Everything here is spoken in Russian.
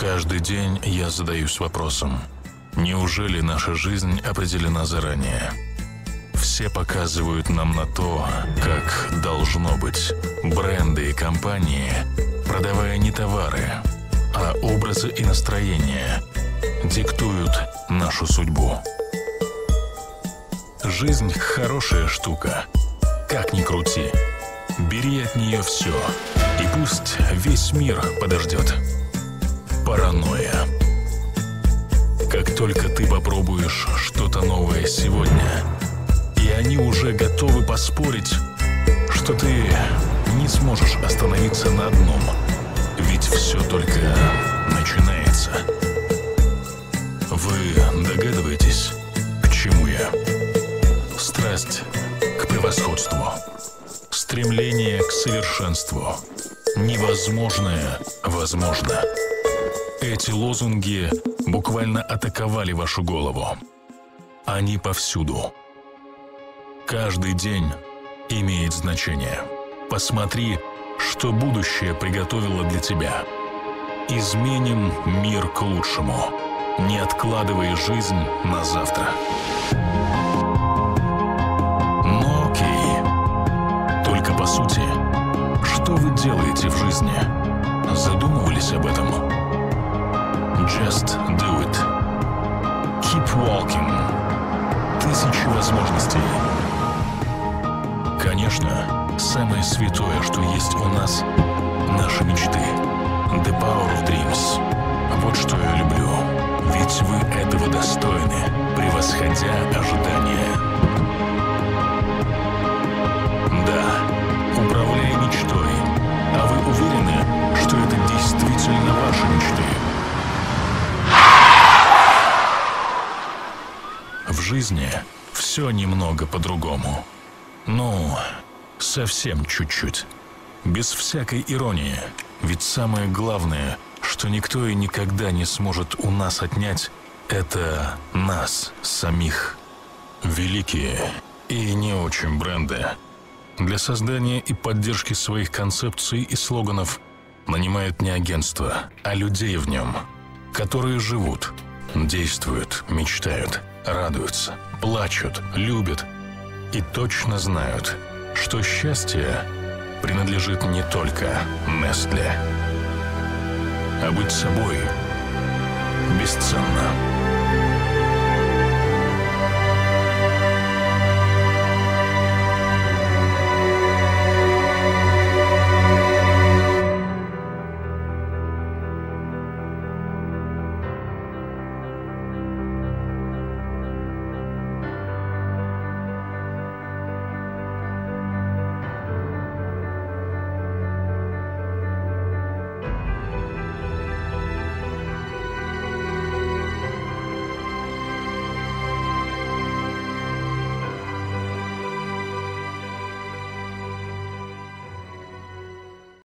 Каждый день я задаюсь вопросом, неужели наша жизнь определена заранее? Все показывают нам на то, как должно быть. Бренды и компании, продавая не товары, а образы и настроения, диктуют нашу судьбу. Жизнь хорошая штука. Как ни крути. Бери от нее все. И пусть весь мир подождет. Паранойя. Как только ты попробуешь что-то новое сегодня, и они уже готовы поспорить, что ты не сможешь остановиться на одном, ведь все только начинается. Вы догадываетесь, к чему я? Страсть к превосходству. Стремление к совершенству. Невозможное возможно. Эти лозунги буквально атаковали вашу голову. Они повсюду. Каждый день имеет значение. Посмотри, что будущее приготовило для тебя. Изменим мир к лучшему, не откладывая жизнь на завтра. Но окей. Только по сути, что вы делаете в жизни? Задумывались об этом? Just do it. Keep walking. Тысячи возможностей. Конечно, самое святое, что есть у нас — наши мечты. The power of dreams. Вот что я люблю. Ведь вы этого достойны, превосходя ожидания. В жизни все немного по-другому. Ну, совсем чуть-чуть. Без всякой иронии. Ведь самое главное, что никто и никогда не сможет у нас отнять, это нас самих. Великие и не очень бренды для создания и поддержки своих концепций и слоганов нанимают не агентство, а людей в нем, которые живут, действуют, мечтают, радуются, плачут, любят и точно знают, что счастье принадлежит не только Нестле. А быть собой бесценно.